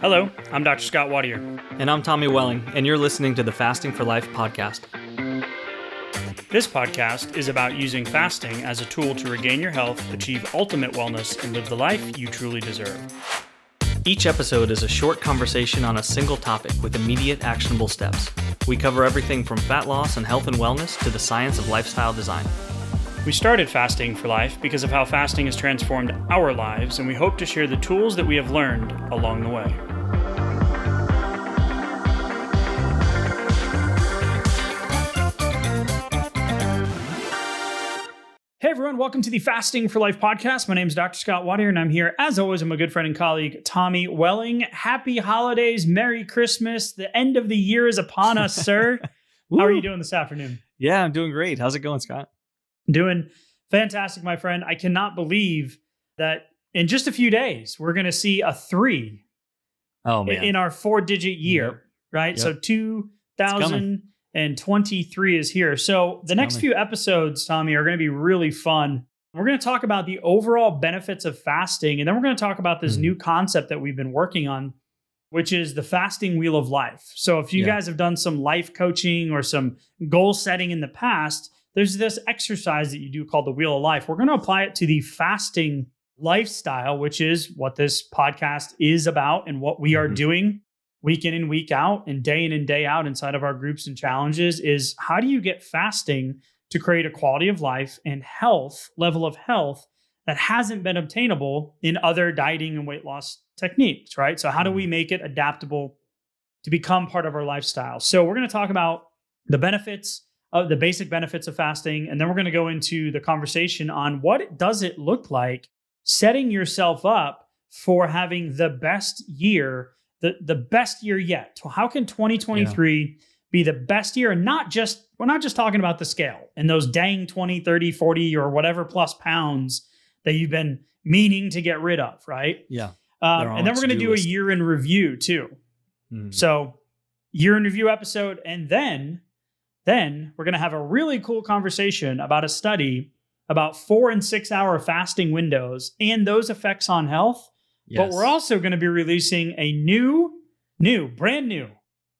Hello, I'm Dr. Scott Watier. And I'm Tommy Welling, and you're listening to the Fasting for Life podcast. This podcast is about using fasting as a tool to regain your health, achieve ultimate wellness, and live the life you truly deserve. Each episode is a short conversation on a single topic with immediate actionable steps. We cover everything from fat loss and health and wellness to the science of lifestyle design. We started Fasting for Life because of how fasting has transformed our lives, and we hope to share the tools that we have learned along the way. Hey everyone, welcome to the Fasting for Life podcast. My name is Dr. Scott Watier, and I'm here, as always, with my good friend and colleague, Tommy Welling. Happy holidays, Merry Christmas. The end of the year is upon us, sir. How are you doing this afternoon? Yeah, I'm doing great. How's it going, Scott? Doing fantastic, my friend. I cannot believe that in just a few days, we're going to see a three Oh man. in our four digit year, Yep. right? So 2023 is here. So the next coming. few episodes, Tommy, are going to be really fun. We're going to talk about the overall benefits of fasting, and then we're going to talk about this Mhm. new concept that we've been working on, which is the fasting wheel of life. So if you Yeah. guys have done some life coaching or some goal setting in the past, there's this exercise that you do called the wheel of life. We're going to apply it to the fasting lifestyle, which is what this podcast is about and what we are Mhm. doing week in and week out and day in and day out inside of our groups and challenges is how do you get fasting to create a quality of life and health level of health that hasn't been obtainable in other dieting and weight loss techniques, right? So how do we make it adaptable to become part of our lifestyle? So we're going to talk about the benefits of the basic benefits of fasting and then we're going to go into the conversation on what does it look like setting yourself up for having the best year the the best year yet. How can 2023 be the best year and not just we're not just talking about the scale and those dang 20, 30, 40 or whatever plus pounds that you've been meaning to get rid of, right? yeah. Um, and then we're going to do a year in review too. Mhm. So, year in review episode, and then then we're going to have a really cool conversation about a study about four and six hour fasting windows and those effects on health. But we're also going to be releasing a new, new, brand new,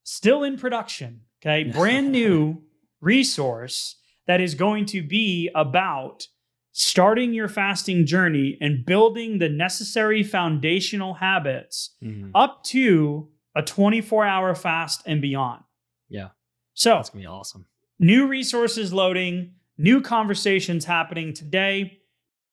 still in production, okay, brand new resource that is going to be about starting your fasting journey and building the necessary foundational habits Mhm. up to a 24 hour fast and beyond. Yeah. So, it's gonna be awesome. new resources loading, new conversations happening today.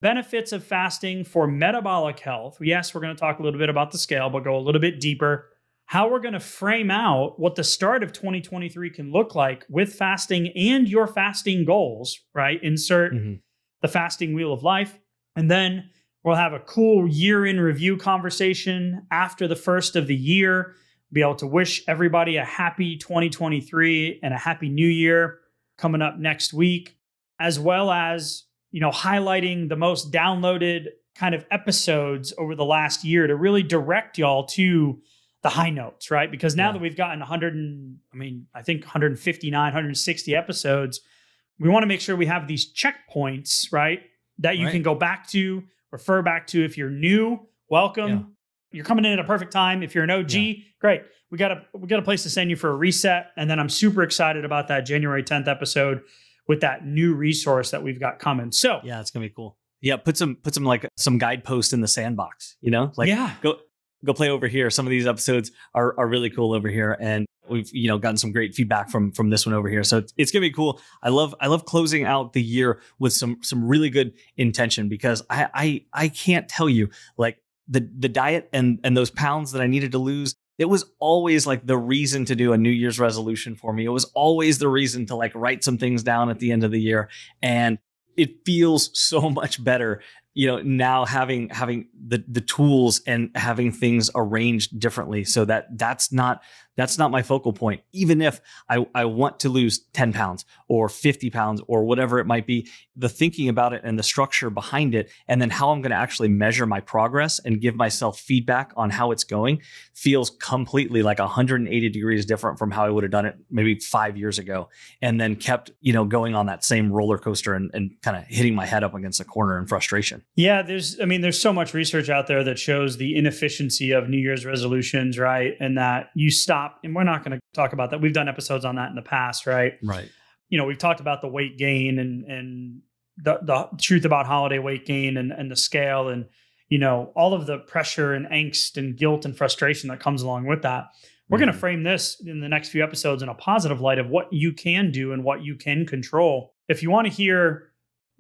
Benefits of fasting for metabolic health. Yes, we're going to talk a little bit about the scale, but go a little bit deeper. How we're going to frame out what the start of 2023 can look like with fasting and your fasting goals, right? Insert Mhm. the fasting wheel of life. And then we'll have a cool year in review conversation after the first of the year. Be able to wish everybody a happy 2023 and a happy new year coming up next week, as well as, you know, highlighting the most downloaded kind of episodes over the last year to really direct y'all to the high notes, right? Because now Yeah. that we've gotten 100 and I mean, I think 159, 160 episodes, we want to make sure we have these checkpoints, right? That you Right. can go back to, refer back to. If you're new, welcome. Yeah. You're coming in at a perfect time. If you're an OG, great. We got a we got a place to send you for a reset. And then I'm super excited about that January 10th episode with that new resource that we've got coming. So Yeah, it's gonna be cool. Yeah, put some put some like some guidepost in the sandbox, you know? Like yeah. go go play over here. Some of these episodes are are really cool over here, and we've you know gotten some great feedback from from this one over here. So it's, it's gonna be cool. I love I love closing out the year with some some really good intention because I I I can't tell you like the the diet and and those pounds that I needed to lose. It was always like the reason to do a New Year's resolution for me. It was always the reason to like write some things down at the end of the year, and it feels so much better you know now having having the the tools and having things arranged differently so that that's not That's not my focal point. Even if I, I want to lose 10 pounds or 50 pounds or whatever it might be, the thinking about it and the structure behind it, and then how I'm going to actually measure my progress and give myself feedback on how it's going feels completely like 180 degrees different from how I would have done it maybe five years ago. And then kept, you know, going on that same roller coaster and, and kind of hitting my head up against a corner in frustration. Yeah, there's I mean, there's so much research out there that shows the inefficiency of New Year's resolutions, right? And that you stop, and we're not going to talk about that. We've done episodes on that in the past, right? Right. You know, we've talked about the weight gain and and the the truth about holiday weight gain and and the scale and you know all of the pressure and angst and guilt and frustration that comes along with that. We're going to mm-hmm. frame this in the next few episodes in a positive light of what you can do and what you can control. If you want to hear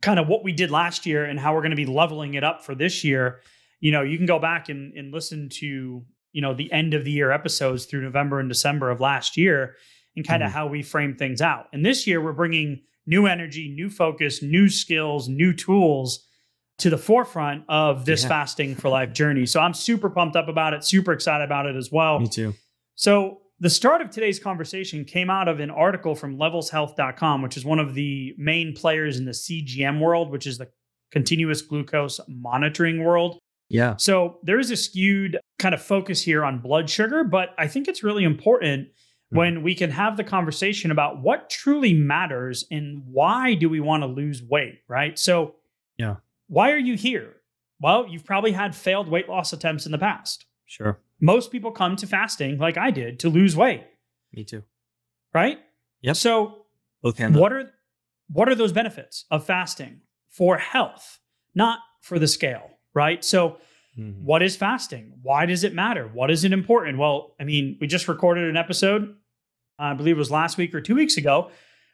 kind of what we did last year and how we're going to be leveling it up for this year, you know, you can go back and, and listen to, you know, the end of the year episodes through November and December of last year and kind of Mhm. how we frame things out. And this year we're bringing new energy, new focus, new skills, new tools to the forefront of this Yeah. fasting for life journey. So I'm super pumped up about it, super excited about it as well. Me too. So, the start of today's conversation came out of an article from levelshealth.com, which is one of the main players in the CGM world, which is the continuous glucose monitoring world. Yeah. So, there is a skewed kind of focus here on blood sugar, but I think it's really important Mhm. when we can have the conversation about what truly matters and why do we want to lose weight, right? So, Yeah. why are you here? Well, you've probably had failed weight loss attempts in the past. Sure. Most people come to fasting like I did to lose weight, Me too. right? Yep. So, Both hands. up. what are what are those benefits of fasting for health, not for the scale, right? So, Mhm. what is fasting? Why does it matter? What is it important? Well, I mean, we just recorded an episode, I believe it was last week or two weeks ago,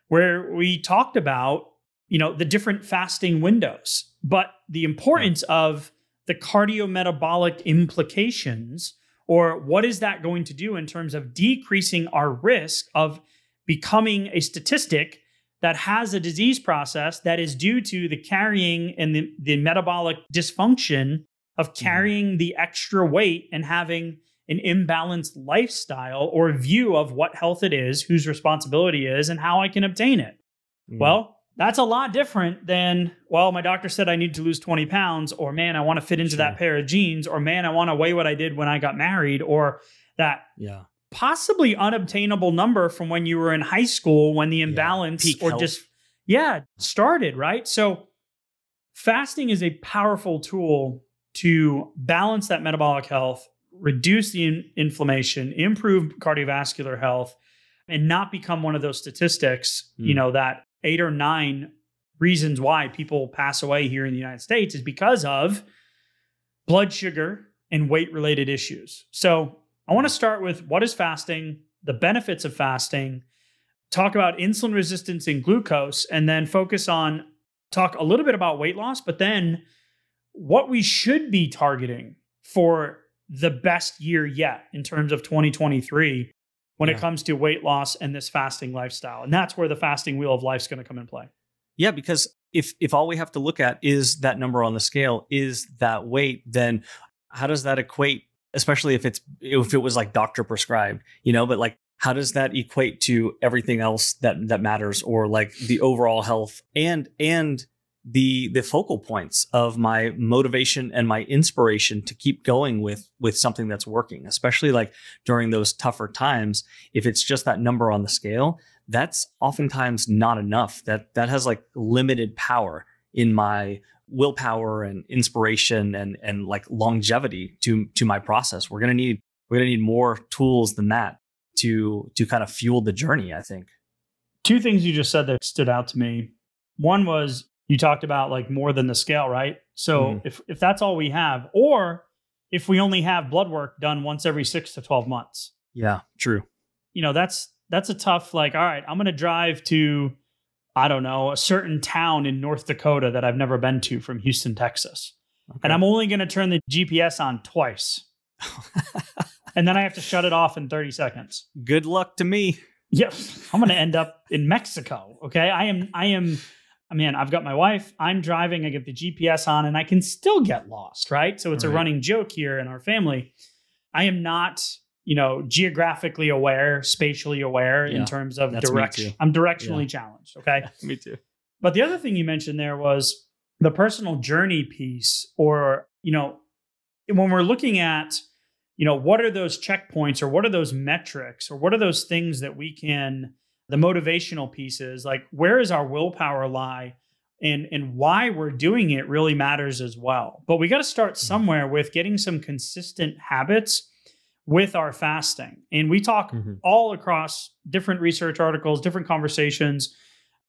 where we talked about, you know, the different fasting windows, but the importance of the cardiometabolic implications or what is that going to do in terms of decreasing our risk of becoming a statistic that has a disease process that is due to the carrying and the, the metabolic dysfunction of carrying the extra weight and having an imbalanced lifestyle or view of what health it is, whose responsibility is, and how I can obtain it. Mm. Well, that's a lot different than, well, my doctor said I need to lose 20 pounds, or man, I want to fit into that pair of jeans, or man, I want to weigh what I did when I got married, or that yeah. Possibly unobtainable number from when you were in high school when the imbalance Peak or health. just yeah started right so fasting is a powerful tool to balance that metabolic health reduce the in- inflammation improve cardiovascular health and not become one of those statistics you Mm. know that eight or nine reasons why people pass away here in the united states is because of blood sugar and weight related issues so I want to start with what is fasting, the benefits of fasting, talk about insulin resistance and glucose, and then focus on talk a little bit about weight loss, but then what we should be targeting for the best year yet in terms of 2023 when Yeah. it comes to weight loss and this fasting lifestyle. And that's where the fasting wheel of life is going to come in play. Yeah, because if if all we have to look at is that number on the scale, is that weight, then how does that equate? Especially if it's if it was like doctor prescribed, you know, but like how does that equate to everything else that that matters or like the overall health and and the the focal points of my motivation and my inspiration to keep going with with something that's working especially like during those tougher times? If it's just that number on the scale that's oftentimes not enough. That that has like limited power in my willpower and inspiration and and like longevity to to my process we're going to need we're to need more tools than that to to kind of fuel the journey i think Two things you just said that stood out to me. One was you talked about like more than the scale, right? So Mhm. if if that's all we have, or if we only have blood work done once every six to twelve months, yeah true you know that's that's a tough like. All right, I'm going to drive to I don't know a certain town in North Dakota that I've never been to from Houston, Texas, and I'm only going to turn the GPS on twice, and then I have to shut it off in 30 seconds. good luck to me Yes. I'm going to end up in Mexico. Okay. I am, I am, I mean, I've got my wife, I'm driving, I get the GPS on, and I can still get lost. Right. So it's a running joke here in our family. I am not you know, geographically aware, spatially aware Yeah, in terms of that's direction. I'm directionally challenged. Okay. Me too. But the other thing you mentioned there was the personal journey piece, or, you know, when we're looking at, you know, what are those checkpoints or what are those metrics or what are those things that we can, the motivational pieces, like where is our willpower lie and and why we're doing it really matters as well. But we got to start mm-hmm. somewhere with getting some consistent habits with our fasting. And we talk Mhm. all across different research articles, different conversations,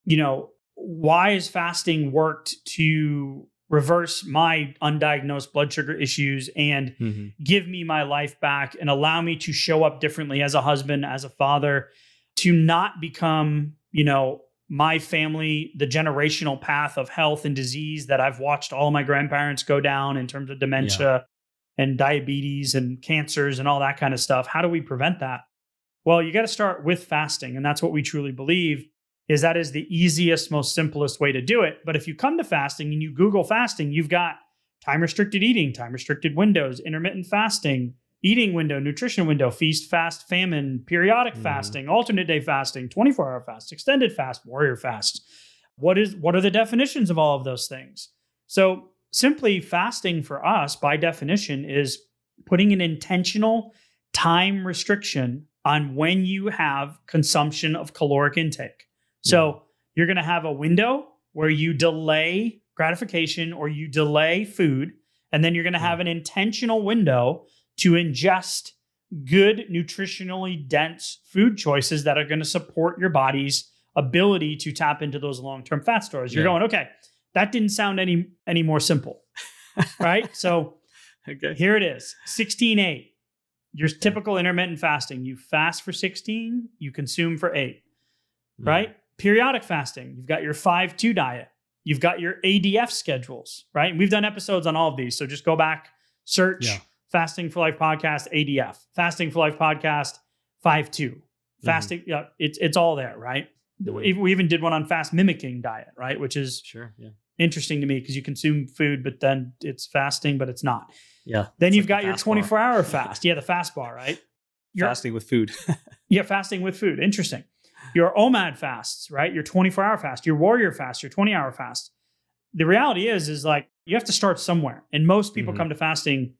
you know, why has fasting worked to reverse my undiagnosed blood sugar issues and Mhm. give me my life back and allow me to show up differently as a husband, as a father, to not become, you know, my family, the generational path of health and disease that I've watched all my grandparents go down in terms of dementia and diabetes and cancers and all that kind of stuff. How do we prevent that? Well, you got to start with fasting. And that's what we truly believe is that is the easiest, most simplest way to do it. But if you come to fasting and you Google fasting, you've got time restricted eating, time restricted windows, intermittent fasting, eating window, nutrition window, feast, fast, famine, periodic Mhm. fasting, alternate day fasting, 24 hour fast, extended fast, warrior fast. What is what are the definitions of all of those things? So simply fasting for us by definition is putting an intentional time restriction on when you have consumption of caloric intake. Hmm. So you're going to have a window where you delay gratification or you delay food, and then you're going to hmm. have an intentional window to ingest good, nutritionally dense food choices that are going to support your body's ability to tap into those long-term fat stores. You're Yeah. going, okay, that didn't sound any any more simple. right? So Okay. here it is 16 8. Your typical intermittent fasting. You fast for 16, you consume for eight, Mm-hmm. right? Periodic fasting. You've got your 5 2 diet. You've got your ADF schedules, right? And we've done episodes on all of these. So just go back, search Yeah. Fasting for Life podcast, ADF, Fasting for Life podcast, 5 2. Fasting, yeah, it's, it's all there, right? We even did one on fast mimicking diet, right? Which is Sure. Yeah. interesting to me because you consume food, but then it's fasting, but it's not. Yeah. Then you've like got your fast bar. 24 hour fast. Yeah, the fast bar, right? You're- fasting with food. Yeah, fasting with food. Interesting. Your OMAD fasts, right? Your 24 hour fast, your warrior fast, your 20 hour fast. The reality is, is like you have to start somewhere. And most people Mhm. come to fasting.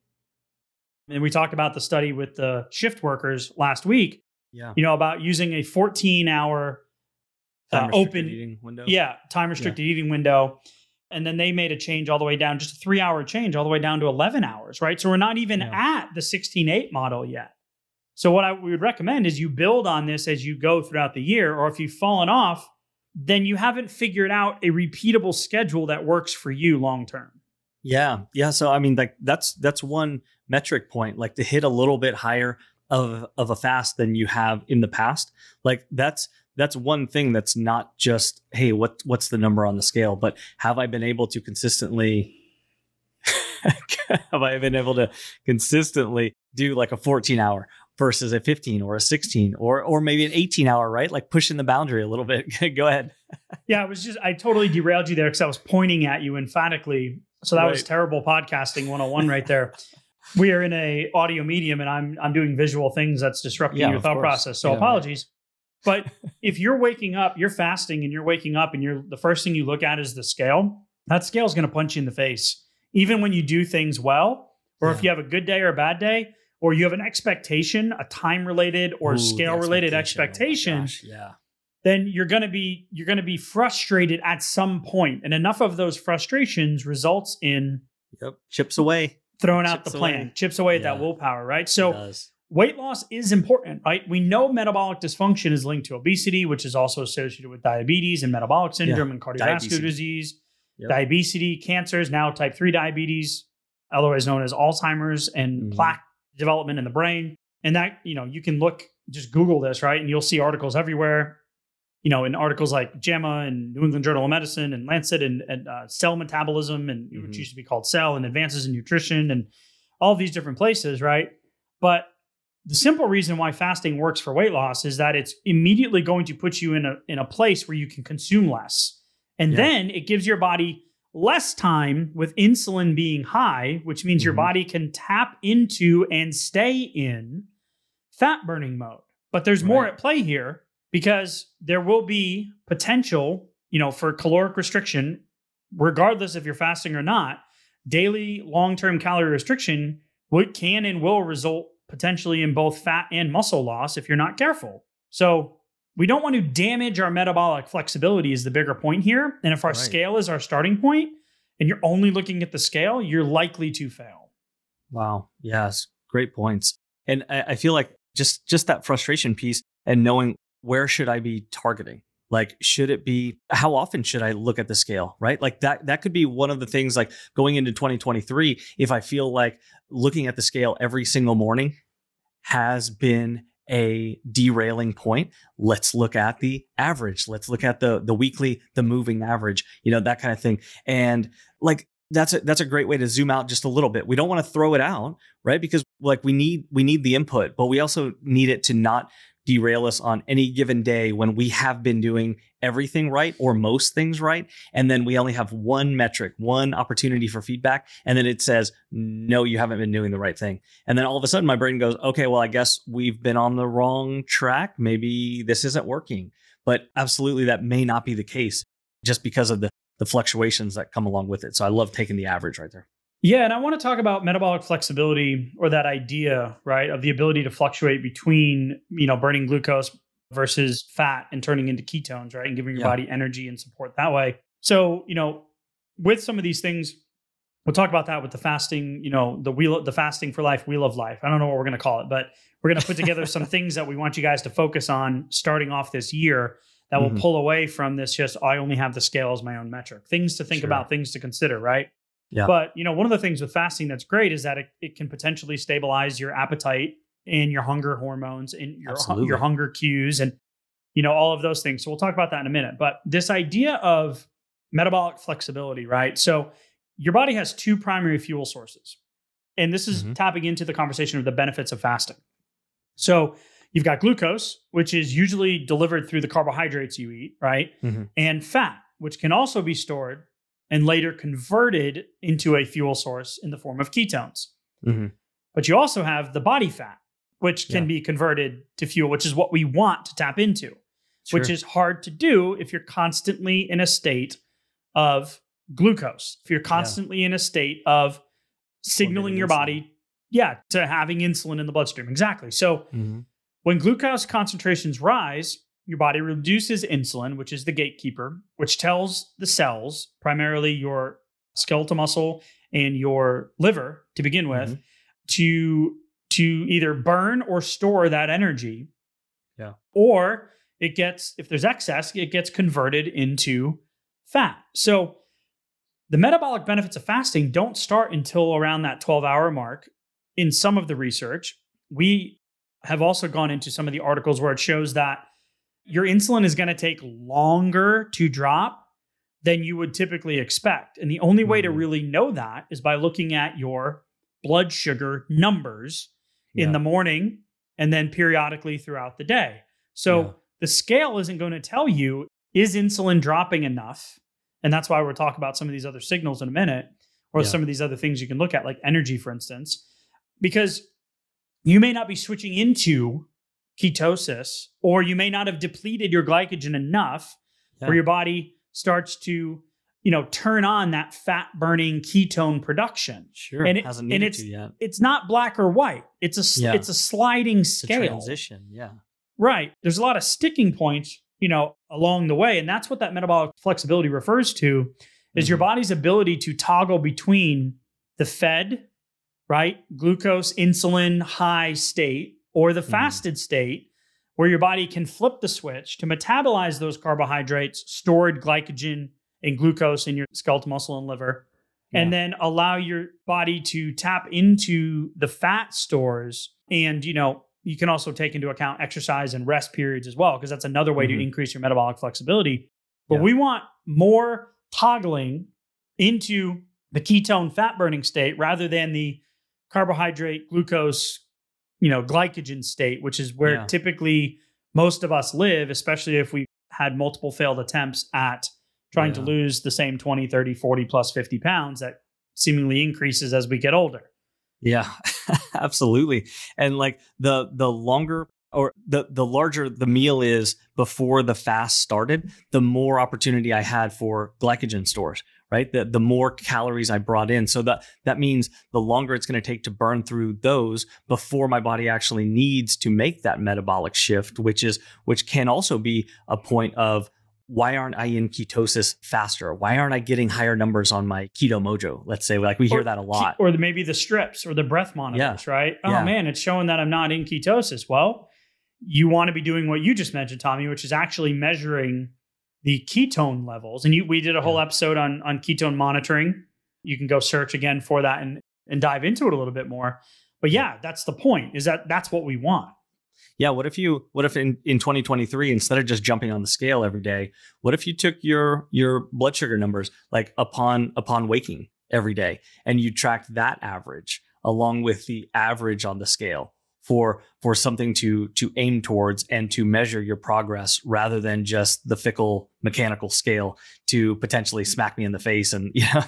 And we talked about the study with the shift workers last week, yeah. you know, about using a 14 hour uh, open, eating window. yeah, time restricted eating window. And then they made a change all the way down, just a three hour change, all the way down to 11 hours, right? So we're not even Yeah. at the 16 8 model yet. So, what I would recommend is you build on this as you go throughout the year, or if you've fallen off, then you haven't figured out a repeatable schedule that works for you long term. Yeah, yeah. So I mean, like that's that's one metric point, like to hit a little bit higher of of a fast than you have in the past. Like that's that's one thing that's not just hey, what what's the number on the scale, but have I been able to consistently have I been able to consistently do like a 14 hour versus a 15 or a 16 or or maybe an 18 hour, right? Like pushing the boundary a little bit. Go ahead. Yeah, it was just, I totally derailed you there because I was pointing at you emphatically. So that was terrible podcasting 101 right there. we are in a audio medium and I'm I'm doing visual things that's disrupting Yeah, your thought course. process. So Yeah, right. But if you're waking up, you're fasting and you're waking up and you're the first thing you look at is the scale, that scale is going to punch you in the face. Even when you do things well, or if you have a good day or a bad day, or you have an expectation, a time related or Ooh, scale related Oh my expectation, gosh, yeah. then you're going to be you're going to be frustrated at some point and enough of those frustrations results in Yep. Chips away. throwing out Chips the plan away. chips away at that willpower right so. Weight loss is important right we know metabolic dysfunction is linked to obesity which is also associated with diabetes and metabolic syndrome and cardiovascular disease Yep. diabetes cancers now type 3 diabetes otherwise known as alzheimer's and Mhm. plaque development in the brain and that you know you can look just google this right and you'll see articles everywhere you know in articles like JAMA and New England Journal of Medicine and Lancet and, and uh, Cell Metabolism and which Mhm. used to be called Cell and Advances in Nutrition and all these different places, right? But the simple reason why fasting works for weight loss is that it's immediately going to put you in a in a place where you can consume less. And Yeah. then it gives your body less time with insulin being high, which means your Mhm. body can tap into and stay in fat burning mode. But there's more at play here because there will be potential, you know, for caloric restriction, regardless if you're fasting or not. Daily long term calorie restriction would, can and will result potentially in both fat and muscle loss if you're not careful. So we don't want to damage our metabolic flexibility, is the bigger point here. And if our Right. scale is our starting point and you're only looking at the scale, you're likely to fail. Wow. Yes. Great points. And I, I feel like just just that frustration piece and knowing where should I be targeting? Like, should it be how often should I look at the scale? Right. Like that that could be one of the things like going into 2023, if I feel like looking at the scale every single morning has been a derailing point let's look at the average let's look at the the weekly the moving average you know that kind of thing and like that's a that's a great way to zoom out just a little bit we don't want to throw it out right because like we need we need the input but we also need it to not derail us on any given day when we have been doing everything right or most things right and then we only have one metric one opportunity for feedback and then it says no you haven't been doing the right thing. And then all of a sudden my brain goes okay well i guess we've been on the wrong track. Maybe this isn't working. But absolutely that may not be the case just because of the the fluctuations that come along with it. So i love taking the average right there Yeah, and I want to talk about metabolic flexibility or that idea, right, of the ability to fluctuate between, you know, burning glucose versus fat and turning into ketones, right, and giving your Yeah. body energy and support that way. So, you know, with some of these things, we'll talk about that with the fasting, you know, the wheel, the fasting for life, wheel of life. I don't know what we're going to call it, but we're going to put together some things that we want you guys to focus on starting off this year that will Mhm. pull away from this just I only have the scale as my own metric. Things to think Sure. about, things to consider, right? Yeah. But you know, one of the things with fasting that's great is that it, it can potentially stabilize your appetite and your hunger hormones and your hu- your hunger cues and you know all of those things. So we'll talk about that in a minute. But this idea of metabolic flexibility, right? So your body has two primary fuel sources. And this is Mhm. tapping into the conversation of the benefits of fasting. So you've got glucose, which is usually delivered through the carbohydrates you eat, right? Mhm. And fat, which can also be stored and later converted into a fuel source in the form of ketones. Mhm. But you also have the body fat, which can Yeah. be converted to fuel, which is what we want to tap into, which is hard to do if you're constantly in a state of glucose. If you're constantly in a state of signaling your insulin. body, yeah, to having insulin in the bloodstream. Exactly. So Mhm. when glucose concentrations rise, your body reduces insulin, which is the gatekeeper, which tells the cells, primarily your skeletal muscle and your liver to begin with, Mhm. to to either burn or store that energy. Yeah. Or it gets if there's excess, it gets converted into fat. So the metabolic benefits of fasting don't start until around that 12 hour mark in some of the research. We have also gone into some of the articles where it shows that your insulin is going to take longer to drop than you would typically expect. And the only way to Mhm. really know that is by looking at your blood sugar numbers in the morning and then periodically throughout the day. So Yeah. the scale isn't going to tell you is insulin dropping enough? And that's why we'll talk about some of these other signals in a minute or Yeah. some of these other things you can look at like energy for instance because you may not be switching into ketosis or you may not have depleted your glycogen enough Yeah. where your body starts to you know turn on that fat burning ketone production Sure. And it- hasn't and it's- to yet. it's not black or white it's a Yeah. it's a sliding It's a scale transition. Yeah. right there's a lot of sticking points you know along the way and that's what that metabolic flexibility refers to is your Mhm. body's ability to toggle between the fed right glucose insulin high state or the Mhm. fasted state where your body can flip the switch to metabolize those carbohydrates stored glycogen and glucose in your skeletal muscle and liver and then allow your body to tap into the fat stores and you know you can also take into account exercise and rest periods as well because that's another way Mhm. to increase your metabolic flexibility but Yeah. we want more toggling into the ketone fat burning state rather than the carbohydrate glucose you know glycogen state which is where Yeah. typically most of us live especially if we had multiple failed attempts at trying to lose the same 20 30 40 plus 50 pounds that seemingly increases as we get older Yeah, absolutely. And like the the longer or the the larger the meal is before the fast started, the more opportunity I had for glycogen stores, right? The the more calories I brought in. So that that means the longer it's going to take to burn through those before my body actually needs to make that metabolic shift, which is which can also be a point of why aren't I in ketosis faster? Why aren't I getting higher numbers on my keto mojo? Let's say, like we hear that a lot. Or the, maybe the strips or the breath monitors, right? Oh Yeah. man, it's showing that I'm not in ketosis. Well, you want to be doing what you just mentioned, Tommy, which is actually measuring the ketone levels. And you, we did a whole Yeah. episode on on ketone monitoring. You can go search again for that and and dive into it a little bit more. But yeah, that's the point. Is that that's what we want. Yeah. What if you? What if in, in 2023, instead of just jumping on the scale every day, what if you took your your blood sugar numbers like upon upon waking every day, and you tracked that average along with the average on the scale for for something to to aim towards and to measure your progress rather than just the fickle mechanical scale to potentially smack me in the face and you know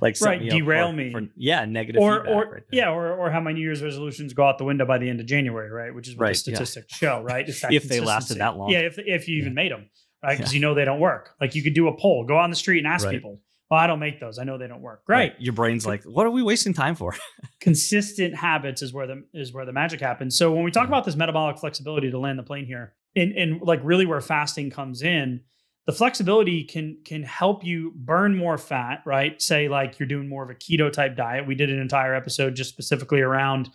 like Right, me derail for- me. for- yeah negative Or or right yeah, or or how my New Year's resolutions go out the window by the end of January, right? Which is what the Right, yeah. statistics show, right? If they lasted that long. Yeah, if if you even Yeah. made them, right? Because you know they don't work. Like you could do a poll, go on the street and ask Right. people. Well, I don't make those. I know they don't work. Great. Right. your brain's like what are we wasting time for Consistent habits is where the is where the magic happens. So when we talk about this metabolic flexibility to land the plane here, and and like really where fasting comes in, the flexibility can can help you burn more fat, right? Say like you're doing more of a keto type diet. We did an entire episode just specifically around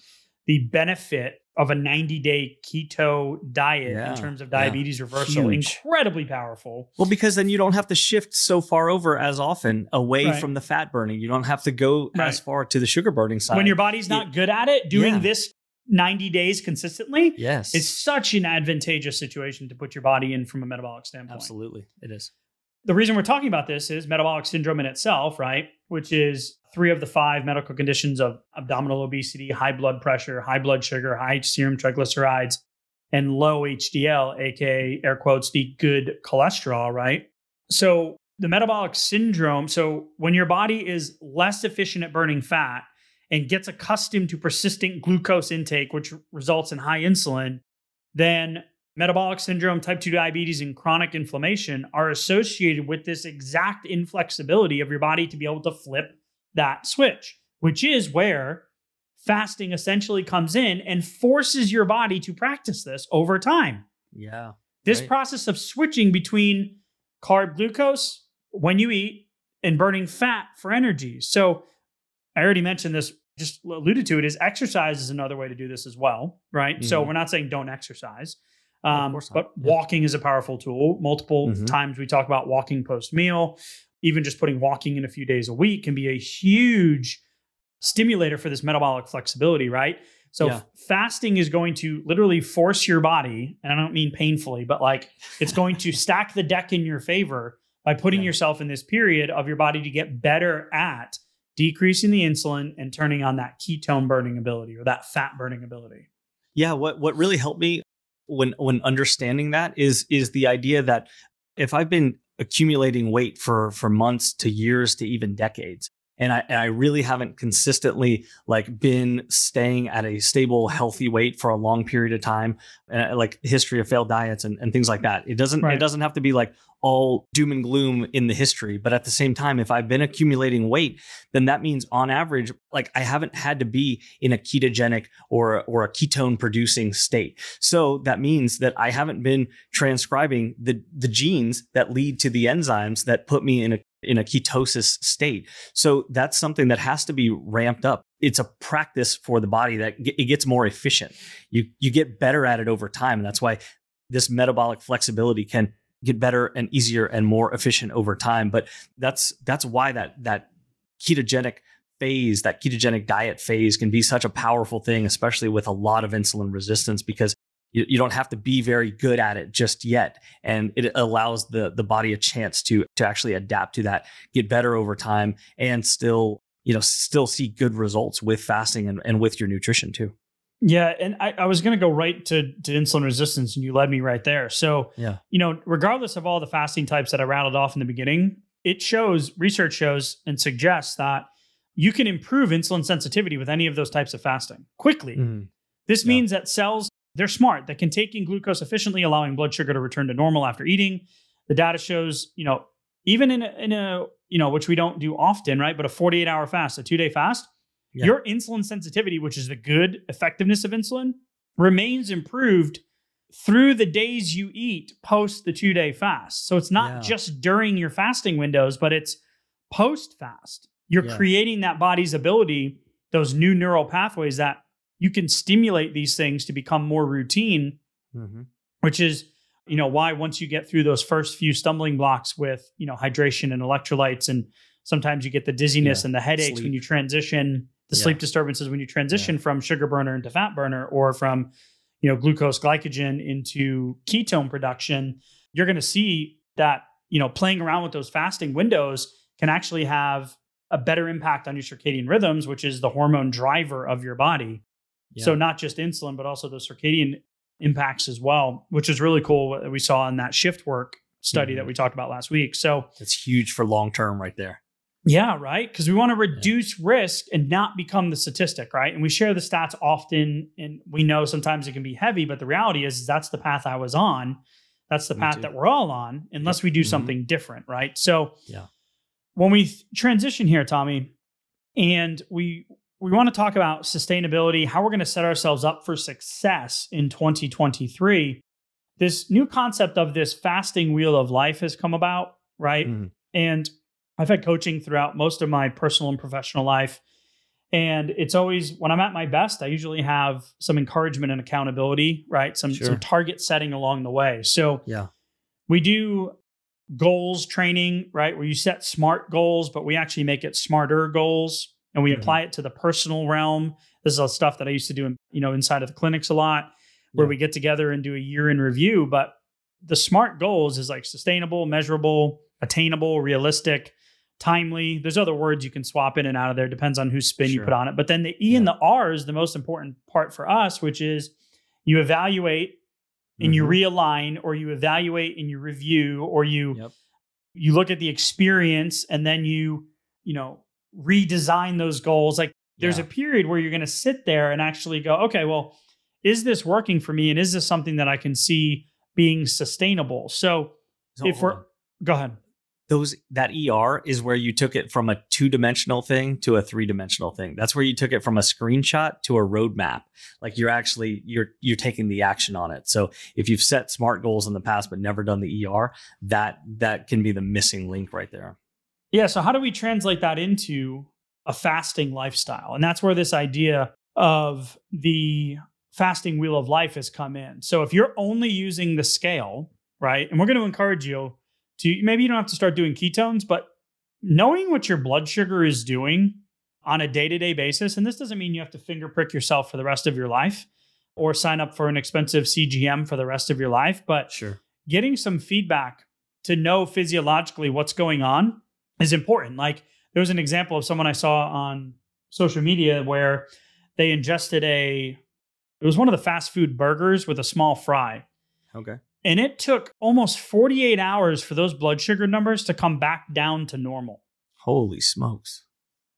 the benefit of a 90 day keto diet Yeah, in terms of yeah. diabetes reversal. Huge. Incredibly powerful. Well, because then you don't have to shift so far over as often away Right. from the fat burning. You don't have to go as far to the sugar burning side. When your body's not good at it, doing Yeah. this 90 days consistently yes, it's such an advantageous situation to put your body in from a metabolic standpoint. absolutely it is. The reason we're talking about this is metabolic syndrome in itself, right? Which is three of the five medical conditions of abdominal obesity, high blood pressure, high blood sugar, high serum triglycerides, and low HDL, aka air quotes, the good cholesterol, right? So the metabolic syndrome, so when your body is less efficient at burning fat and gets accustomed to persistent glucose intake, which results in high insulin, then metabolic syndrome, type 2 diabetes, and chronic inflammation are associated with this exact inflexibility of your body to be able to flip that switch, which is where fasting essentially comes in and forces your body to practice this over time. Yeah, This Right. process of switching between carb glucose when you eat and burning fat for energy. So I already mentioned this, just alluded to it, is exercise is another way to do this as well, right? So Mhm. we're not saying don't exercise. Um, but Yeah. walking is a powerful tool. Multiple Mhm. times we talk about walking post meal. Even just putting walking in a few days a week can be a huge stimulator for this metabolic flexibility, right? So Yeah. fasting is going to literally force your body, and I don't mean painfully, but like it's going to stack the deck in your favor by putting Yeah. yourself in this period of your body to get better at decreasing the insulin and turning on that ketone burning ability or that fat burning ability. yeah. What what really helped me when when understanding that is is the idea that if I've been accumulating weight for for months to years to even decades, and I and I really haven't consistently like been staying at a stable, healthy weight for a long period of time, uh, like history of failed diets and, and things like that. It doesn't Right. it doesn't have to be like all doom and gloom in the history, but at the same time, if I've been accumulating weight, then that means on average, like I haven't had to be in a ketogenic or or a ketone producing state. So that means that I haven't been transcribing the the genes that lead to the enzymes that put me in a in a ketosis state. So that's something that has to be ramped up. It's a practice for the body that it gets more efficient. You you get better at it over time, and that's why this metabolic flexibility can get better and easier and more efficient over time. But that's that's why that that ketogenic phase, that ketogenic diet phase, can be such a powerful thing, especially with a lot of insulin resistance, because you, you don't have to be very good at it just yet, and it allows the the body a chance to to actually adapt to that, get better over time, and still you know still see good results with fasting and, and with your nutrition too. Yeah, and I, I was going to go right to, to insulin resistance, and you led me right there. So, Yeah. you know, regardless of all the fasting types that I rattled off in the beginning, it shows research shows and suggests that you can improve insulin sensitivity with any of those types of fasting quickly. Mhm. This Yeah. means that cells, they're smart, that can take in glucose efficiently, allowing blood sugar to return to normal after eating. The data shows, you know, even in a, in a you know, which we don't do often, right? But a 48 hour fast, a two day fast, Yeah. your insulin sensitivity, which is the good effectiveness of insulin, remains improved through the days you eat post the two day fast. So it's not Yeah. just during your fasting windows, but it's post fast. You're Yeah. creating that body's ability, those new neural pathways that you can stimulate these things to become more routine, Mhm. which is you know why once you get through those first few stumbling blocks with you know hydration and electrolytes and sometimes you get the dizziness Yeah. and the headaches when you transition the Yeah. sleep disturbances when you transition from sugar burner into fat burner or from you know glucose glycogen into ketone production you're going to see that you know playing around with those fasting windows can actually have a better impact on your circadian rhythms which is the hormone driver of your body so not just insulin, but also the circadian impacts as well, which is really cool what we saw in that shift work study that Mhm. we talked about last week. So It's huge for long term right there. yeah, right. Because we want to reduce risk and not become the statistic, right? And we share the stats often, and we know sometimes it can be heavy, but the reality is, is that's the path I was on. That's the Me path too. that we're all on, unless we do Mhm. something different, right? So Yeah. when we th- transition here, Tommy, and we we want to talk about sustainability, how we're going to set ourselves up for success in 2023. This new concept of this fasting wheel of life has come about, right? Mhm. And I've had coaching throughout most of my personal and professional life. And it's always when I'm at my best, I usually have some encouragement and accountability, right? Some Sure. some target setting along the way. So Yeah. we do goals training, right? Where you set smart goals, but we actually make it smarter goals and we Mhm. apply it to the personal realm. This is all stuff that I used to do, in, you know, inside of the clinics a lot, where Yeah. we get together and do a year in review. But the smart goals is like sustainable, measurable, attainable, realistic, timely. There's other words you can swap in and out of there, depends on whose spin you put on it. But then the E and the R is the most important part for us, which is you evaluate and you Mhm. realign or you evaluate and you review or you Yep. you look at the experience and then you you know redesign those goals like there's Yeah. a period where you're going to sit there and actually go okay well is this working for me and is this something that i can see being sustainable so if we're on. go ahead those that ER is where you took it from a two dimensional thing to a three dimensional thing. That's where you took it from a screenshot to a roadmap. Like you're actually you're you're taking the action on it. So if you've set smart goals in the past but never done the ER, that that can be the missing link right there. Yeah. So, how do we translate that into a fasting lifestyle? And that's where this idea of the fasting wheel of life has come in. So, if you're only using the scale, right, and we're going to encourage you to maybe you don't have to start doing ketones, but knowing what your blood sugar is doing on a day to day basis, and this doesn't mean you have to finger prick yourself for the rest of your life or sign up for an expensive CGM for the rest of your life, but Sure. getting some feedback to know physiologically what's going on is important. Like there was an example of someone I saw on social media where they ingested a it was one of the fast food burgers with a small fry. Okay. And it took almost 48 hours for those blood sugar numbers to come back down to normal. Holy smokes.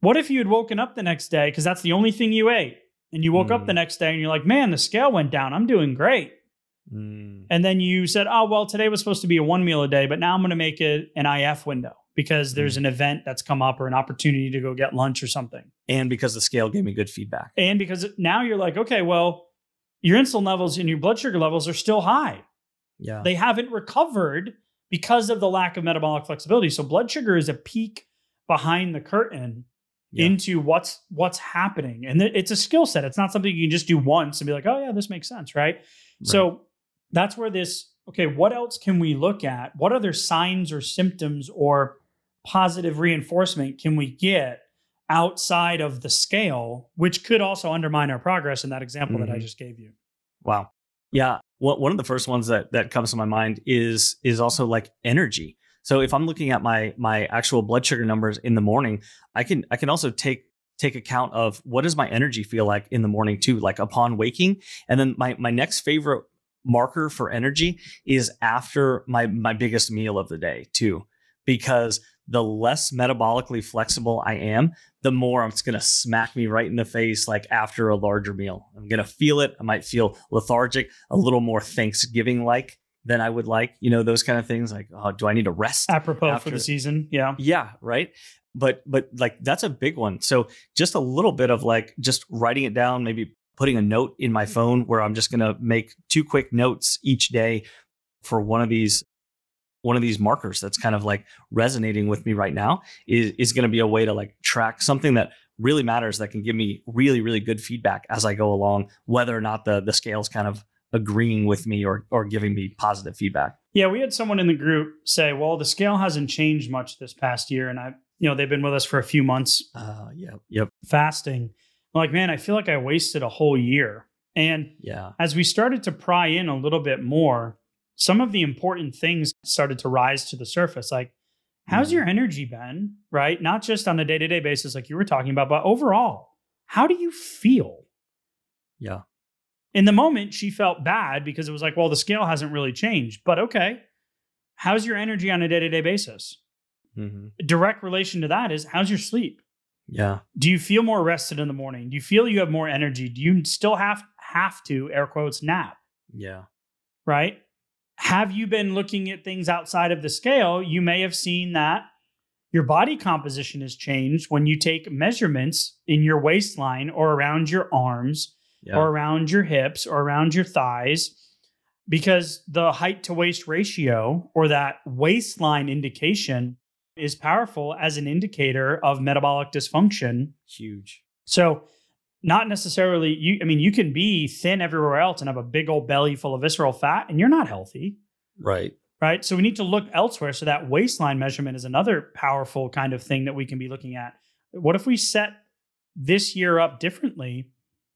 What if you had woken up the next day because that's the only thing you ate and you woke up Mm. the next day and you're like, "Man, the scale went down. I'm doing great." Mm. And then you said, oh, well, today was supposed to be a one meal a day, but now I'm going to make it an IF window because there's mm. an event that's come up or an opportunity to go get lunch or something. And because the scale gave me good feedback. And because now you're like, okay, well, your insulin levels and your blood sugar levels are still high. Yeah. They haven't recovered because of the lack of metabolic flexibility. So blood sugar is a peek behind the curtain Yeah. into what's what's happening. And it's a skill set. It's not something you can just do once and be like, "Oh yeah, this makes sense," right? So that's where this okay, what else can we look at? What other signs or symptoms or positive reinforcement can we get outside of the scale, which could also undermine our progress in that example that I Mhm. just gave you? Wow. Yeah. One one of the first ones that that comes to my mind is is also like energy. So if I'm looking at my my actual blood sugar numbers in the morning, I can I can also take take account of what does my energy feel like in the morning too, like upon waking. And then my my next favorite marker for energy is after my my biggest meal of the day too, because the less metabolically flexible I am, the more it's going to smack me right in the face like after a larger meal. I'm going to feel it. I might feel lethargic, a little more Thanksgiving like than I would like, you know, those kind of things like, oh, do I need to rest? Apropos after- for the season. Yeah. Yeah, right. But but like that's a big one. So just a little bit of like just writing it down, maybe putting a note in my phone where I'm just going to make two quick notes each day for one of these one of these markers that's kind of like resonating with me right now is is going to be a way to like track something that really matters that can give me really really good feedback as I go along whether or not the the scale's kind of agreeing with me or or giving me positive feedback. Yeah, we had someone in the group say, "Well, the scale hasn't changed much this past year," and I, you know, they've been with us for a few months Uh yeah, yep, fasting. I'm like, man, I feel like I wasted a whole year. And yeah. as we started to pry in a little bit more, some of the important things started to rise to the surface. Like, how's Mhm. your energy been? Right? Not just on a day to day basis, like you were talking about, but overall, how do you feel? Yeah. In the moment, she felt bad because it was like, well, the scale hasn't really changed. But okay, how's your energy on a day to day basis? hmm Direct relation to that is how's your sleep? Yeah. Do you feel more rested in the morning? Do you feel you have more energy? Do you still have have to air quotes nap? Yeah. Right? Have you been looking at things outside of the scale? You may have seen that your body composition has changed when you take measurements in your waistline or around your arms Yeah. or around your hips or around your thighs because the height to waist ratio or that waistline indication is powerful as an indicator of metabolic dysfunction huge. so not necessarily you I mean you can be thin everywhere else and have a big old belly full of visceral fat and you're not healthy, Right. right? So we need to look elsewhere so that waistline measurement is another powerful kind of thing that we can be looking at. What if we set this year up differently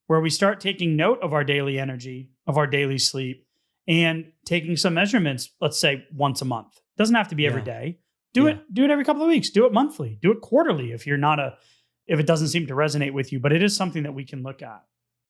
where we start taking note of our daily energy, of our daily sleep and taking some measurements, let's say once a month. Doesn't have to be every Yeah. day. Do Yeah. it do it every couple of weeks, do it monthly, do it quarterly if you're not a if it doesn't seem to resonate with you, but it is something that we can look at.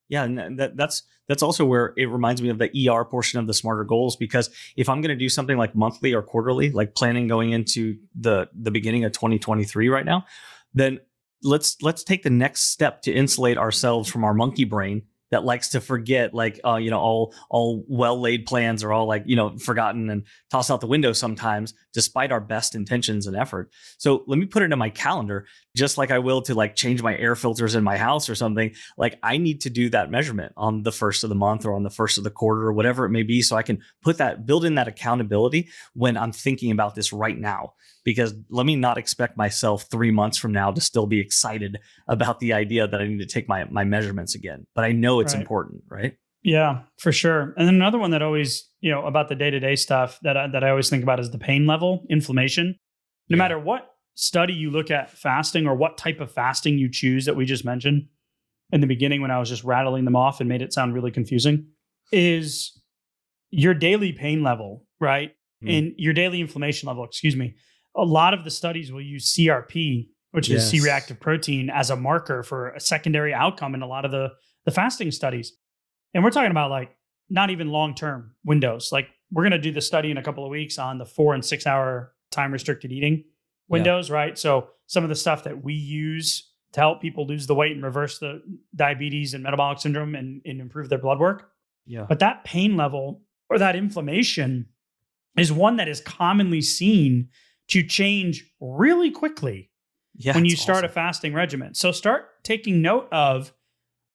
Yeah, and that, that's that's also where it reminds me of the ER portion of the smarter goals because if I'm going to do something like monthly or quarterly, like planning going into the the beginning of 2023 right now, then let's let's take the next step to insulate ourselves from our monkey brain that likes to forget like uh, you know all all well laid plans are all like you know forgotten and tossed out the window sometimes despite our best intentions and effort so let me put it in my calendar just like i will to like change my air filters in my house or something like i need to do that measurement on the first of the month or on the first of the quarter or whatever it may be so i can put that build in that accountability when i'm thinking about this right now because let me not expect myself three months from now to still be excited about the idea that I need to take my my measurements again. But I know it's Right. important, right? Yeah, for sure. And then another one that always, you know, about the day to day stuff that I, that I always think about is the pain level, inflammation. No Yeah. matter what study you look at fasting or what type of fasting you choose that we just mentioned in the beginning when I was just rattling them off and made it sound really confusing, is your daily pain level, right? Hmm. And your daily inflammation level, excuse me. A lot of the studies will use CRP, which is C reactive protein, as a marker for a secondary outcome in a lot of the, the fasting studies. And we're talking about like not even long term windows. Like we're going to do the study in a couple of weeks on the four and six hour time restricted eating windows, right? So some of the stuff that we use to help people lose the weight and reverse the diabetes and metabolic syndrome and, and improve their blood work. Yeah. But that pain level or that inflammation is one that is commonly seen to change really quickly Yeah. when you start a fasting regimen. So start taking note of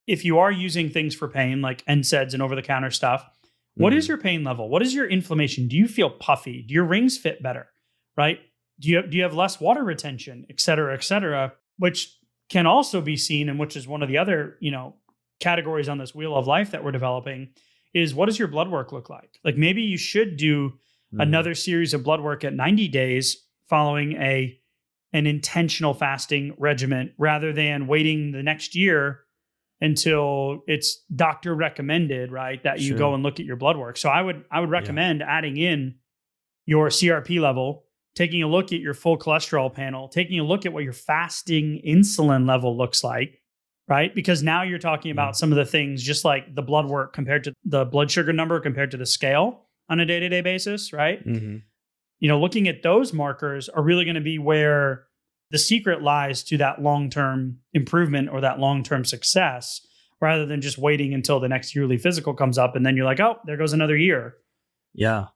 if you are using things for pain like NSAIDs and over the counter stuff, what is Mhm. your pain level? What is your inflammation? Do you feel puffy? Do your rings fit better? Right? Do you do you have less water retention, et cetera, et cetera, which can also be seen and which is one of the other, you know, categories on this wheel of life that we're developing is what does your blood work look like? Like maybe you should do Mhm. another series of blood work at 90 days following a an intentional fasting regimen rather than waiting the next year until it's doctor recommended right that you Sure. go and look at your blood work so i would i would recommend adding in your crp level taking a look at your full cholesterol panel taking a look at what your fasting insulin level looks like right because now you're talking about some of the things just like the blood work compared to the blood sugar number compared to the scale on a day-to-day basis right Mhm. you know, looking at those markers are really going to be where the secret lies to that long term improvement or that long term success rather than just waiting until the next yearly physical comes up and then you're like, oh, there goes another year. Yeah.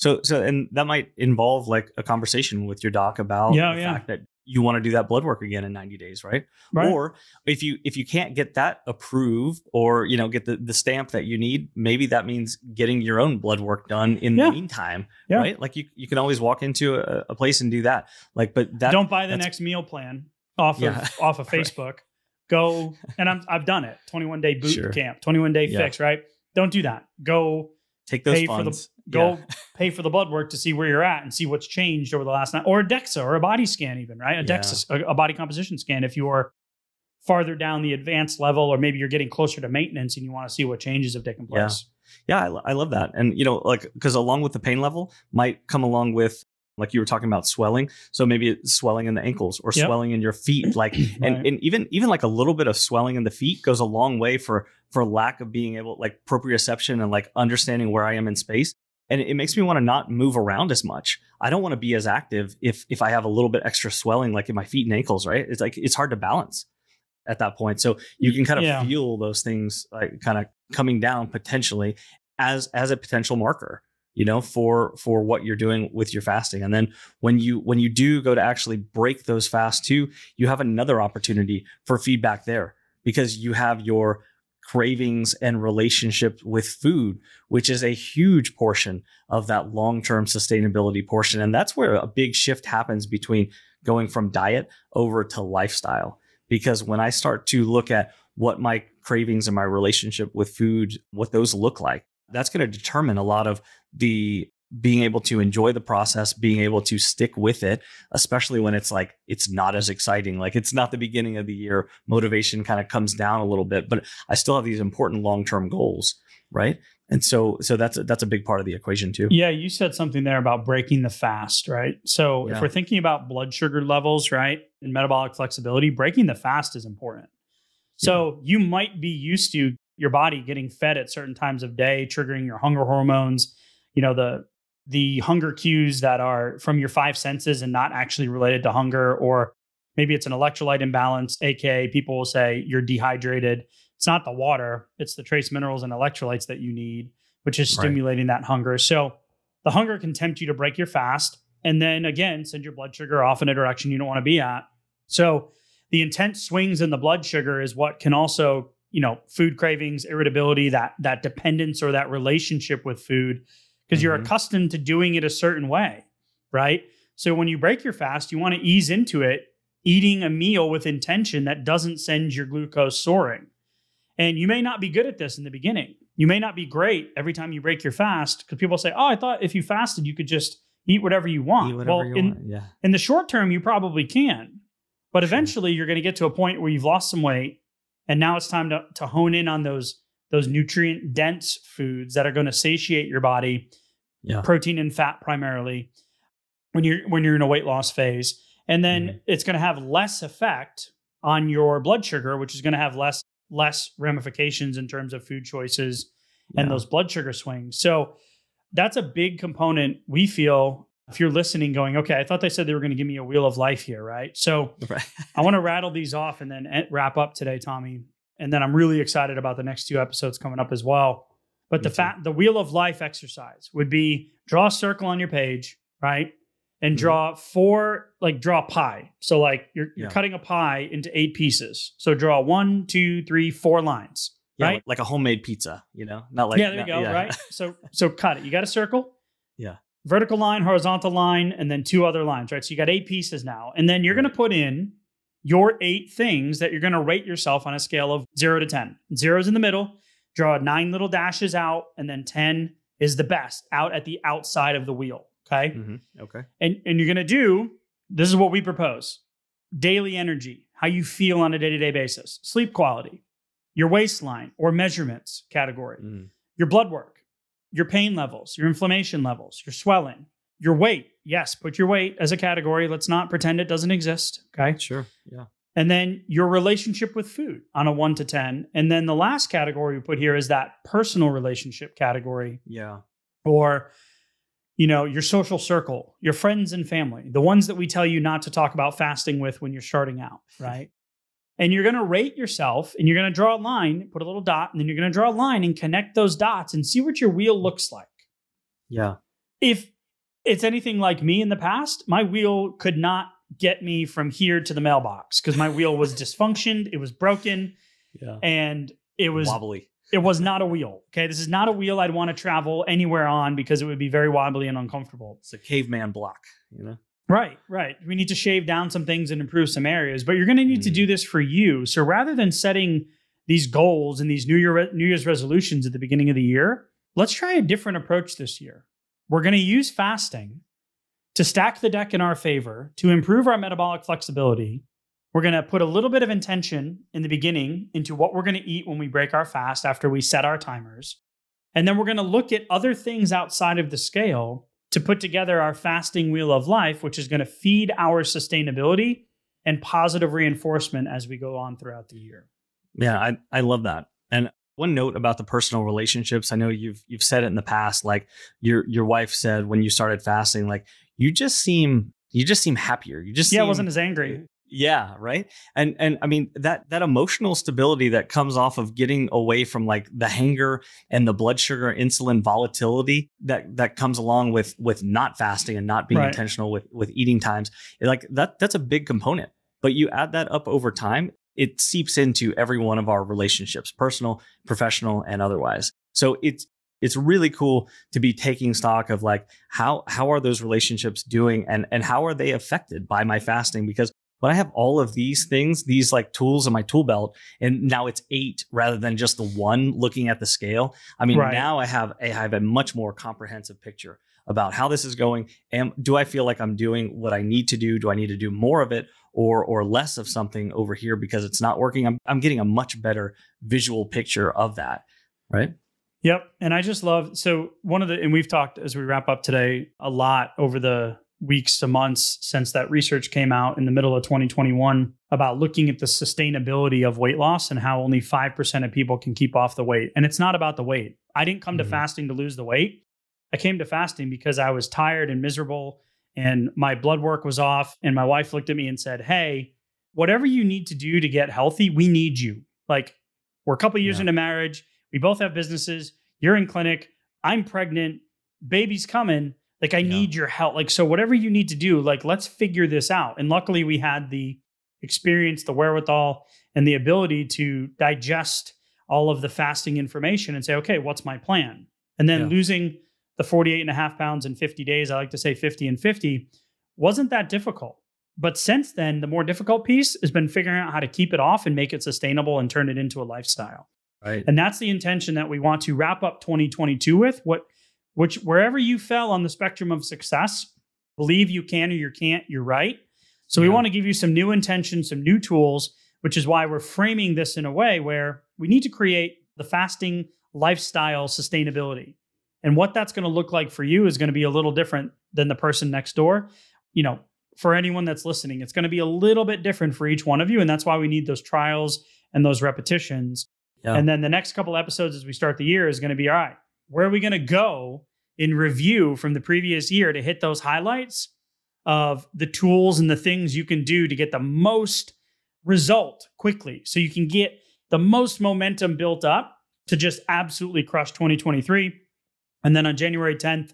So, so, and that might involve like a conversation with your doc about Yeah, the yeah. fact that you want to do that blood work again in 90 days, right? Right. Or if you if you can't get that approved or you know get the the stamp that you need, maybe that means getting your own blood work done in Yeah. the meantime, Yeah. right? Like you you can always walk into a, a place and do that. Like, but that Don't buy the next meal plan off Yeah. of off of Right. Facebook. Go and I'm I've done it. 21 day boot Sure. camp, 21 day fix, right? Don't do that. Go take those pay for the- funds. Go Yeah. pay for the blood work to see where you're at and see what's changed over the last night, or a DEXA or a body scan, even right? A Yeah. DEXA, a, a body composition scan. If you're farther down the advanced level, or maybe you're getting closer to maintenance and you want to see what changes have taken place. Yeah, I, I love that. And, you know, like, because along with the pain level might come along with, like you were talking about swelling. So maybe it's swelling in the ankles or Yep. swelling in your feet. Like, and, Right. and even, even like a little bit of swelling in the feet goes a long way for, for lack of being able, like proprioception and like understanding where I am in space. And it makes me want to not move around as much. I don't want to be as active if, if I have a little bit extra swelling, like in my feet and ankles, right? It's like, it's hard to balance at that point. So you can kind of Yeah. feel those things like kind of coming down potentially as as a potential marker you know for for what you're doing with your fasting and then when you when you do go to actually break those fasts too you have another opportunity for feedback there because you have your cravings and relationship with food which is a huge portion of that long-term sustainability portion. And that's where a big shift happens between going from diet over to lifestyle. Because when i start to look at what my cravings and my relationship with food what those look like that's going to determine a lot of the being able to enjoy the process being able to stick with it especially when it's like it's not as exciting like it's not the beginning of the year motivation kind of comes down a little bit but i still have these important long-term goals right and so so that's a, that's a big part of the equation too Yeah, you said something there about breaking the fast, right? So if we're thinking about blood sugar levels, right, and metabolic flexibility, breaking the fast is important. So you might be used to your body getting fed at certain times of day, triggering your hunger hormones, you know, the the hunger cues that are from your five senses and not actually related to hunger, or maybe it's an electrolyte imbalance, aka people will say you're dehydrated. It's not the water, it's the trace minerals and electrolytes that you need, which is Right. stimulating that hunger. So the hunger can tempt you to break your fast and then again send your blood sugar off in a direction you don't want to be at. So the intense swings in the blood sugar is what can also, you know, food cravings, irritability, that that dependence or that relationship with food because you're Mhm. accustomed to doing it a certain way, right? So when you break your fast, you want to ease into it, eating a meal with intention that doesn't send your glucose soaring. And you may not be good at this in the beginning. You may not be great every time you break your fast because people say, "Oh, I thought if you fasted, you could just eat whatever you want." Eat whatever well, you in, want. yeah in the short term, you probably can, but eventually you're going to get to a point where you've lost some weight, and now it's time to to hone in on those those nutrient dense foods that are going to satiate your body, Yeah. protein and fat primarily, when you're when you're in a weight loss phase, and then Mhm. it's going to have less effect on your blood sugar, which is going to have less less ramifications in terms of food choices and Yeah. those blood sugar swings. So that's a big component we feel if you're listening going, okay, I thought they said they were going to give me a wheel of life here, right? So Right. I want to rattle these off and then wrap up today, Tommy. And then I'm really excited about the next two episodes coming up as well. But Me the fat, the wheel of life exercise would be draw a circle on your page, right? And Mhm. draw four, like draw a pie. So like you're, you're Yeah. cutting a pie into eight pieces. So draw one, two, three, four lines, Yeah, right? like a homemade pizza you know not like yeah, there you go. yeah. Right. So so cut it. You got a circle. Yeah. Vertical line, horizontal line, and then two other lines. Right. So you got eight pieces now, and then you're going to put in your eight things that you're going to rate yourself on a scale of zero to ten. Zero's in the middle. Draw nine little dashes out, and then ten is the best out at the outside of the wheel. Okay. Mhm. okay And and you're going to do this is what we propose. Daily energy, how you feel on a day-to-day basis, sleep quality, your waistline or measurements category, Mhm. your blood work, your pain levels, your inflammation levels, your swelling, your weight. Yes, put your weight as a category. Let's not pretend it doesn't exist, okay? sure yeah And then your relationship with food on a 1 to 10. And then the last category we put here is that personal relationship category yeah or you know, your social circle, your friends and family, the ones that we tell you not to talk about fasting with when you're starting out, right? and you're going to rate yourself and you're going to draw a line, put a little dot, and then you're going to draw a line and connect those dots and see what your wheel looks like. Yeah. If it's anything like me in the past, my wheel could not get me from here to the mailbox because my wheel was dysfunctioned, it was broken, Yeah. and it was wobbly. it was not a wheel. Okay, this is not a wheel I'd want to travel anywhere on because it would be very wobbly and uncomfortable. It's a caveman block, you know? Right, right. We need to shave down some things and improve some areas, but you're going to need to Mm. do this for you. So rather than setting these goals and these New Year New Year's resolutions at the beginning of the year, let's try a different approach this year. We're going to use fasting to stack the deck in our favor to improve our metabolic flexibility. We're going to put a little bit of intention in the beginning into what we're going to eat when we break our fast after we set our timers. And then we're going to look at other things outside of the scale to put together our fasting wheel of life, which is going to feed our sustainability and positive reinforcement as we go on throughout the year. Yeah, I, I love that. And one note about the personal relationships, I know you've you've said it in the past, like your your wife said when you started fasting, like you just seem you just seem happier. You just Yeah, I seem- wasn't as angry. Yeah, right. And and I mean that that emotional stability that comes off of getting away from like the hanger and the blood sugar insulin volatility that that comes along with with not fasting and not being Right. intentional with with eating times. Like that that's a big component. But you add that up over time, it seeps into every one of our relationships, personal, professional, and otherwise. So it's it's really cool to be taking stock of like how how are those relationships doing and and how are they affected by my fasting because when I have all of these things, these like tools in my tool belt, and now it's eight rather than just the one looking at the scale. I mean, Right. now I have a, I have a much more comprehensive picture about how this is going. And do I feel like I'm doing what I need to do? Do I need to do more of it or or less of something over here because it's not working? I'm I'm getting a much better visual picture of that. Right. Yep. And I just love so one of the and we've talked as we wrap up today a lot over the weeks to months since that research came out in the middle of 2021 about looking at the sustainability of weight loss and how only 5% of people can keep off the weight. And it's not about the weight. I didn't come to Mhm. fasting to lose the weight. I came to fasting because I was tired and miserable and my blood work was off and my wife looked at me and said, "Hey, whatever you need to do to get healthy, we need you." Like we're a couple years Yeah. into marriage, we both have businesses, you're in clinic, I'm pregnant, baby's coming. Like, I Yeah. need your help. Like, so whatever you need to do, like, let's figure this out. And luckily, we had the experience, the wherewithal, and the ability to digest all of the fasting information and say, okay, what's my plan? And then Yeah. losing the 48 and a half pounds in 50 days, I like to say 50 and 50, wasn't that difficult. But since then, the more difficult piece has been figuring out how to keep it off and make it sustainable and turn it into a lifestyle. Right. And that's the intention that we want to wrap up 2022 with. What which wherever you fell on the spectrum of success, believe you can or you can't, you're right. So we want to give you some new intentions, some new tools, which is why we're framing this in a way where we need to create the fasting lifestyle sustainability. And what that's going to look like for you is going to be a little different than the person next door. You know, for anyone that's listening, it's going to be a little bit different for each one of you. And that's why we need those trials and those repetitions. Yeah. And then the next couple episodes as we start the year is going to be all right, where are we going to go in review from the previous year to hit those highlights of the tools and the things you can do to get the most result quickly so you can get the most momentum built up to just absolutely crush 2023. And then on January 10th,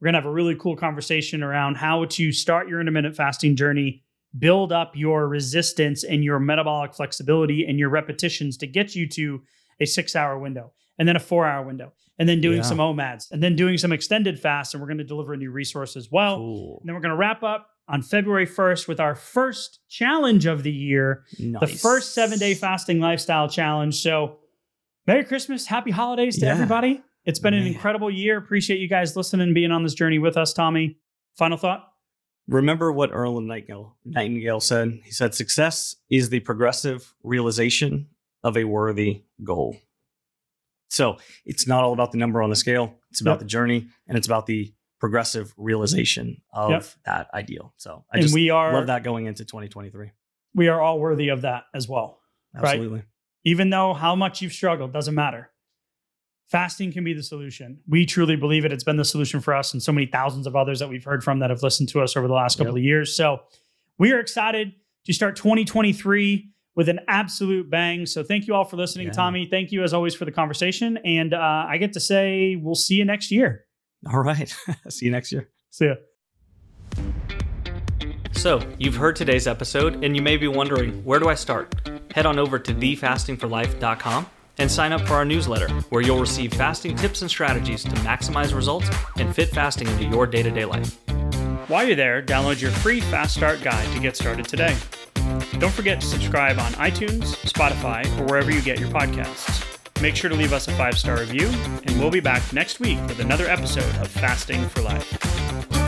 we're going to have a really cool conversation around how to start your intermittent fasting journey, build up your resistance and your metabolic flexibility and your repetitions to get you to a six hour window and then a four hour window and then doing Yeah. some OMADs and then doing some extended fasts. And we're going to deliver a new resource as well. Cool. And then we're going to wrap up on February 1st with our first challenge of the year, the first seven day fasting lifestyle challenge. So, Merry Christmas, Happy Holidays to Yeah. everybody. It's been an incredible year. Appreciate you guys listening and being on this journey with us, Tommy. Final thought? Remember what Earl Nightingale, Nightingale said? He said, Success is the progressive realization of a worthy goal. So it's not all about the number on the scale, it's about Yep. the journey and it's about the progressive realization of Yep. that ideal. So I and just we are love that going into 2023. we are all worthy of that as well. Right. Absolutely. Even though how much you've struggled doesn't matter. Fasting can be the solution. We truly believe it. It's been the solution for us and so many thousands of others that we've heard from that have listened to us over the last couple Yep. of years. So we are excited to start 2023 with an absolute bang. So thank you all for listening, Yeah. Tommy. Thank you as always for the conversation. And uh, I get to say we'll see you next year. All right. See you next year. See ya. So, you've heard today's episode, and you may be wondering where do I start? Head on over to thefastingforlife.com and sign up for our newsletter, where you'll receive fasting tips and strategies to maximize results and fit fasting into your day to day life. While you're there, download your free Fast Start guide to get started today. Don't forget to subscribe on iTunes, Spotify, or wherever you get your podcasts. Make sure to leave us a five star review, and we'll be back next week with another episode of Fasting for Life.